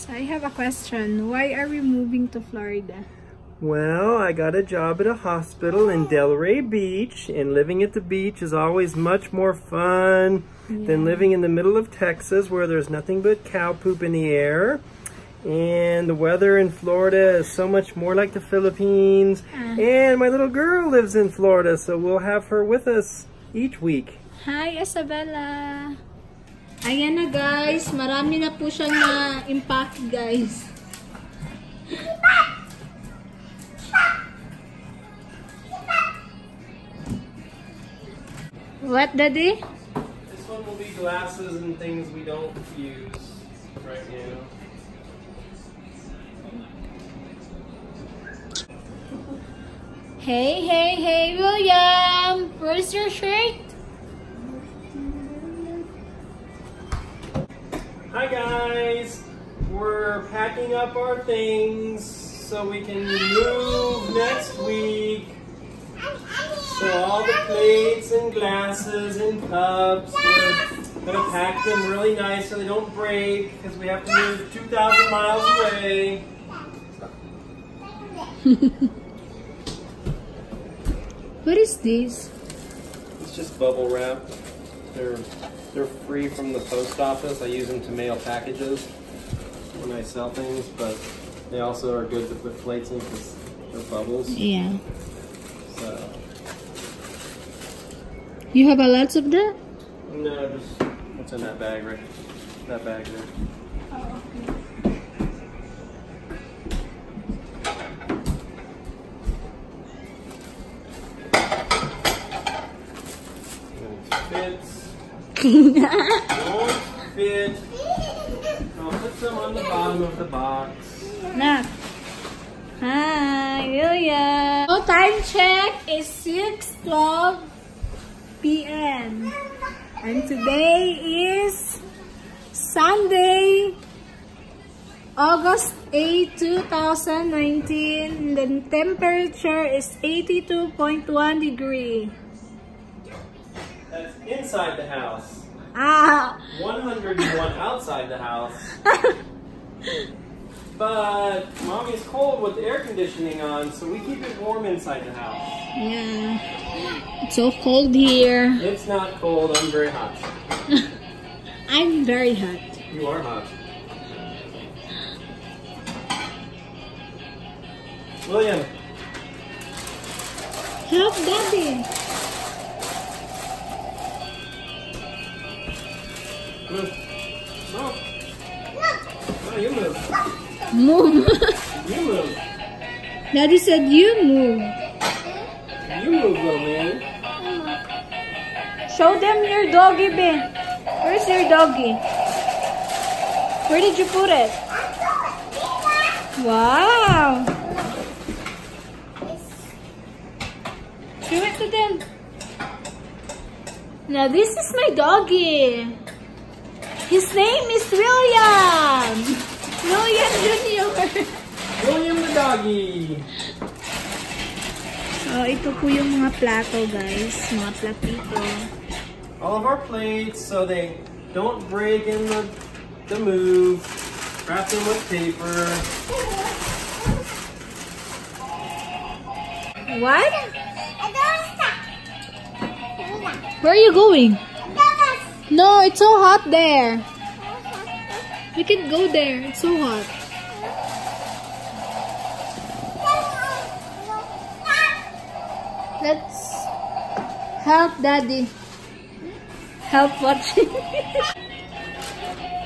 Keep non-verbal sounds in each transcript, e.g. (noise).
So I have a question. Why are we moving to Florida? Well, I got a job at a hospital in Delray Beach, and living at the beach is always much more fun yeah. than living in the middle of Texas where there's nothing but cow poop in the air. And the weather in Florida is so much more like the Philippines. Uh. And my little girl lives in Florida, so we'll have her with us each week. Hi, Isabella! Ayan na guys, marami na po siyang na-impact guys. What, Daddy? This one will be glasses and things we don't use right now. Hey, hey, hey, William! Where's your shirt? Hi guys! We're packing up our things so we can move next week. So all the plates and glasses and cups, we're gonna pack them really nice so they don't break because we have to move 2,000 miles away. (laughs) what is this? It's just bubble wrap. They're they're free from the post office. I use them to mail packages when I sell things, but they also are good to put plates in because they're bubbles. Yeah. So. You have a lot of that? No, just what's in that bag right that bag there. Oh, okay. Fits. Won't fit. I'll put some on the bottom of the box. Nah. Hi, William. Oh, time check is 6.12 p.m. And today is Sunday, August 8, 2019. The temperature is 82.1 degree. That's inside the house. Ah. 101 outside the house. (laughs) But mommy's cold with the air conditioning on, so we keep it warm inside the house. Yeah. It's so cold here. It's not cold, I'm very hot. (laughs) I'm very hot. You are hot. William. Help Daddy. Move. Move. No, you move. Move. you move. Daddy said you move. You move, little man. Show them your doggy, Ben. Where's your doggy? Where did you put it? Wow. Show it to them. Now this is my doggy. His name is William. William Jr. William the doggy. So, ito po yung mga plato, guys. Mga platito. All of our plates so they don't break in the, the move. Wrap them with paper. What? Where are you going? No, it's so hot there. We can go there. It's so hot. Let's help daddy. Help watching. (laughs)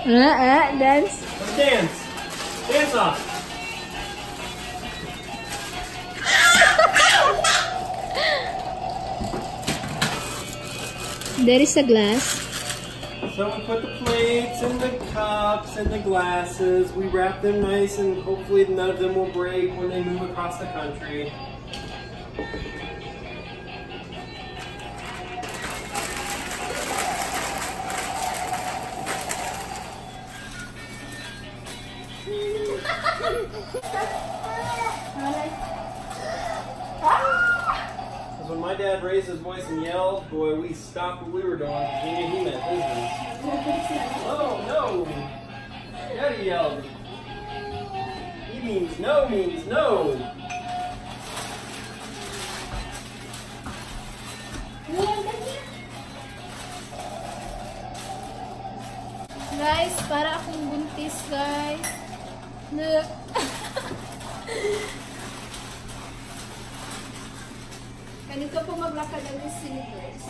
uh, uh, dance. Let's dance. Dance off. there is a glass. So we put the plates and the cups and the glasses. We wrap them nice and hopefully none of them will break when they move across the country. (laughs) (laughs) when my dad raised his voice and yelled, boy, we stopped what we were doing. We knew he meant business. oh, no. Daddy yelled. He means no means no. Guys, para akong buntis, guys. Look. (laughs) Ganito po maglakad ang slippers.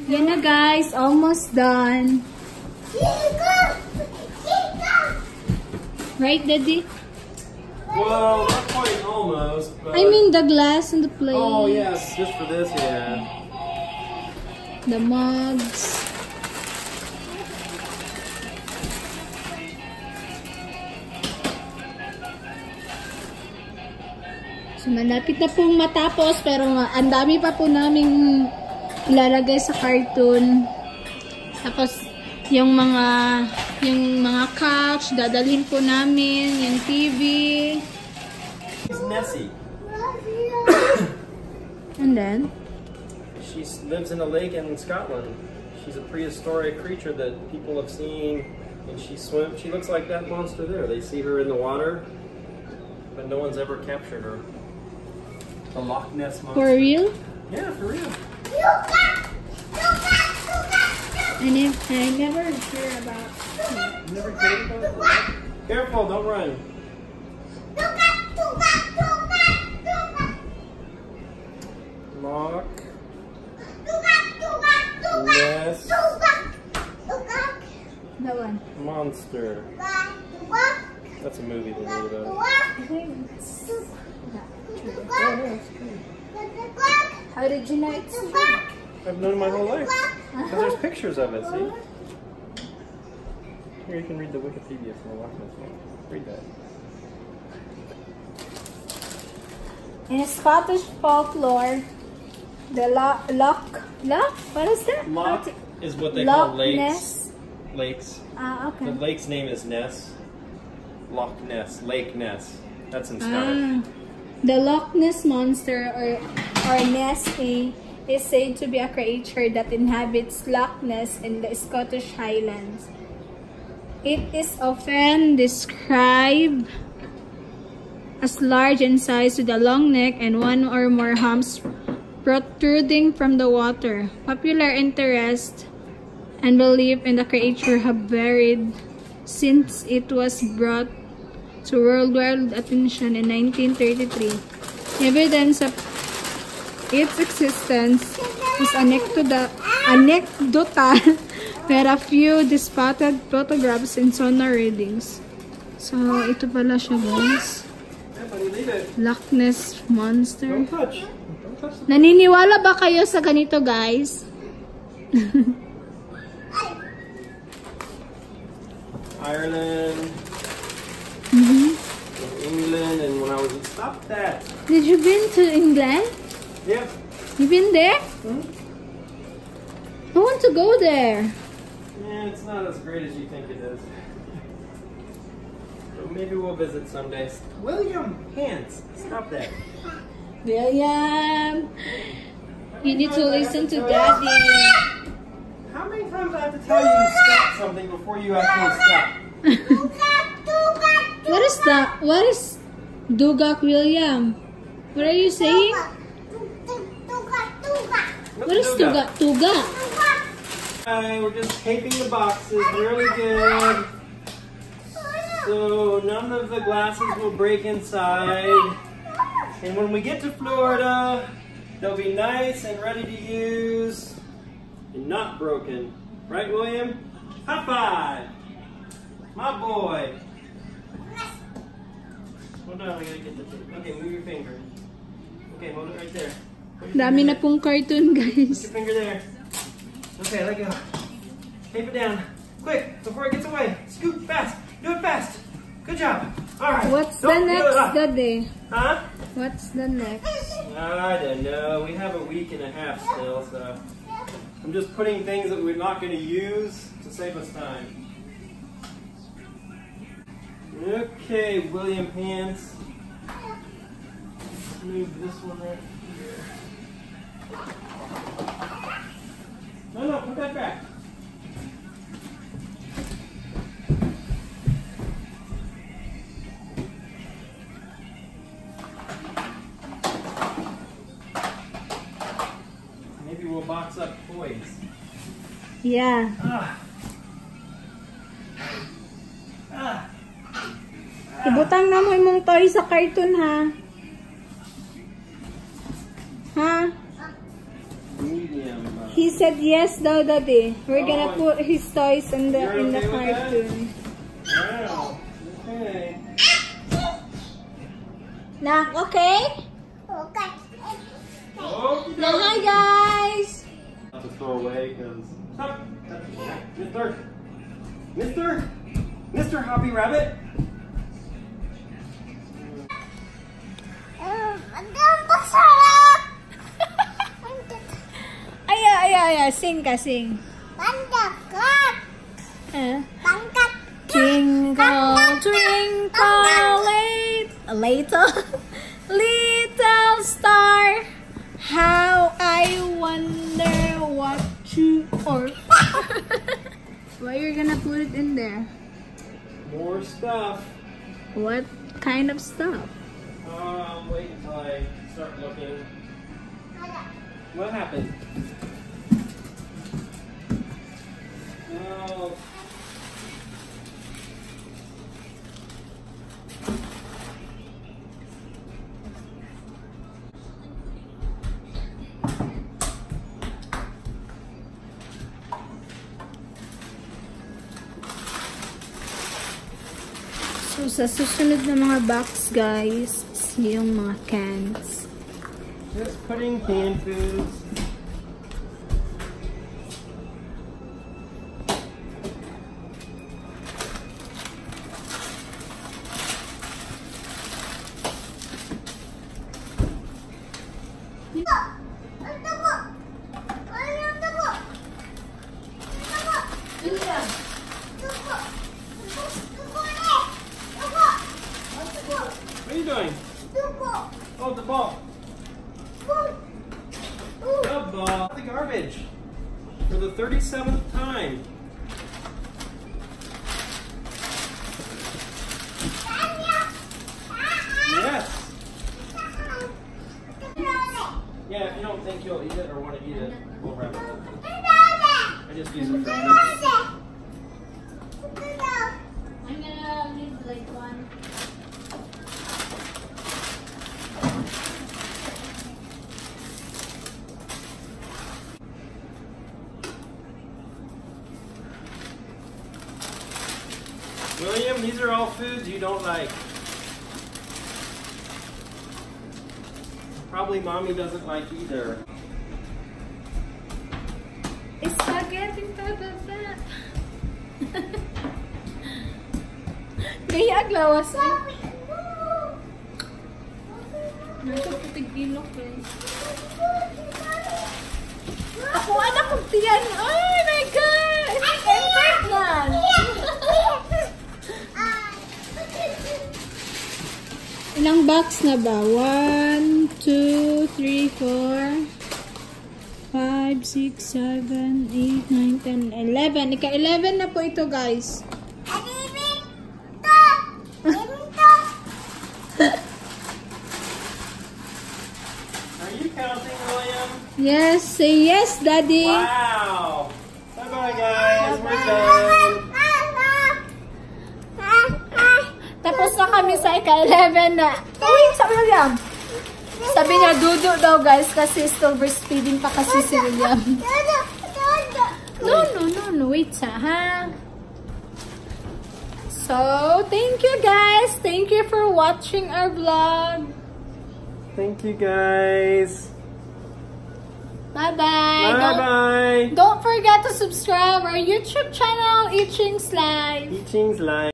(laughs) Yan na guys, almost done. Right, Daddy? Well, not quite almost, but... I mean the glass and the plate. Oh, yes, just for this, yeah. The mugs. Malapit na pong matapos pero ang dami pa po naming ilalagay sa cartoon. Tapos, yung mga yung mga couch, dadalhin po namin, yung TV. She's Nessie. (coughs) And then, She lives in a lake in Scotland. She's a prehistoric creature that people have seen, and she swims. She looks like that monster there. They see her in the water, but no one's ever captured her. The Loch Ness monster. for real? Yeah, for real. I, nev I never heard about You never heard about it? Careful, don't run. Loch Ness monster. That's a movie they made about How did you know it's true? I've known it my whole life. Because there's pictures of it, see? Here you can read the Wikipedia for the Loch Ness. Read that. In Scottish folklore, the lo- loch, loch, what is that? Loch is what they Loch call lakes. Ness. Lakes. Ah, The okay. lake's name is Ness. Loch Ness. Lake Ness. That's in Scottish. Ah, the Loch Ness monster or or Ness is said to be a creature that inhabits Loch Ness in the Scottish Highlands. It is often described as large in size with a long neck and one or more humps protruding from the water. Popular interest and belief in the creature have varied since it was brought to worldwide attention in 1933. Evidence of its existence is anecdota- (laughs) anecdotal with a few dispatted photographs and sonar readings. So, ito pala siya guys. Loch Ness Monster. Don't touch. Don't touch the Naniniwala ba kayo sa ganito guys? (laughs) Ireland, Mhm. in England, and when I was in stop that. Did you been to England? Yeah. You been there? Hmm? I want to go there. Yeah, it's not as great as you think it is. (laughs) But maybe we'll visit someday. William Hans, stop that. William, you need to listen to How daddy. How many times I have to tell you to stop something before you actually stop? (laughs) What is that? What is Dugak William? What are you saying? What is Tuga? Tuga? Alright, we're just taping the boxes really good. So none of the glasses will break inside. And when we get to Florida, they'll be nice and ready to use and not broken. Right, William? High five! My boy. Hold on, I gotta get the tape. Okay, move your finger. Okay, hold it right there. Put your Dami finger na pong cartoon, Put your finger there. Okay, let go. Tape it down. Quick, before it gets away. Scoop fast. Do it fast. Good job. All right. What's the Don't do it next, up. daddy? Huh? What's the next? I don't know. We have a week and a half still, so I'm just putting things that we're not going to use to save us time. Okay, William Pants. Let's move this one right here. No, no, put that back. Maybe we'll box up toys. Yeah. Ah. Ibutang na mo imong toy sa cartoon ha. Ha? He said yes daw daddy. We're gonna Oh. put his toys in the in the okay with that? cartoon. Wow. Okay. Nak, okay? Okay. Na hi guys! Not to throw away because. Stop! Mister! Mister! Mr. Hoppy Rabbit! Um, ang masarap! Aya, aya, aya. Sing ka, sing. Pandakat! Eh? Pangkat! Twinkle, twinkle, late, little, little star, how I wonder what you are. (laughs) Why you're gonna put it in there? More stuff. What kind of stuff? Um, wait until I start looking. What happened? Sa susunod na mga box, guys, yung mga cans. Just putting canned foods. What are you doing? Tubo! Oh, the ball. Tubo! The ball. The garbage. For the 37th time. Yes. Yeah, if you don't think you'll eat it or want to eat it, we'll wrap it up. I just use it for gonna leave like one. William, these are all foods you don't like. Probably mommy doesn't like either. It's Spaghetti pababa. Gaya aglawas eh. Nasa putig ilok guys. Ako anak kong tiyan. Oh Ilang box na ba? 1, 2, 3, 4, 5, 6, 7, 8, 9, 10, 11. Ika-11 na po ito guys. Are you counting, William? Yes, say yes, Daddy. Wow! Bye bye, guys. We're done. Tapos na kami sa ika-11 na. Uy, sabi William. Sabi niya, dudu daw guys kasi still breastfeeding pa kasi si William. No, no, no, no. Wait sa, ha? So, thank you guys. Thank you for watching our vlog. Thank you, guys. Bye-bye. Bye Don't, bye. don't forget to subscribe our YouTube channel, Itchings Live. Teachings live.